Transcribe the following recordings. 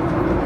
ま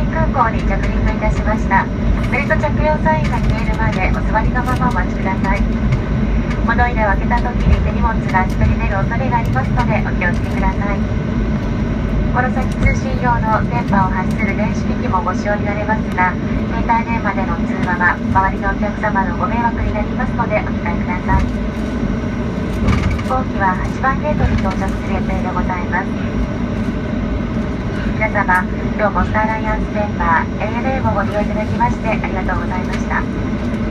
阪伊丹空港に着陸いたしました。ベルト着用サインが消えるまでお座りのままお待ちください。物入れを開けた時に手荷物が滑り出る恐れがありますのでお気をつけください。この先通信用の電波を発する電子機器もご使用になれますが携帯電話での通話は周りのお客様のご迷惑になりますのでお控えください。飛行機は8番ゲートに到着する予定でございます。様今日もスターライアンスメンバー ANA をご利用いただきましてありがとうございました。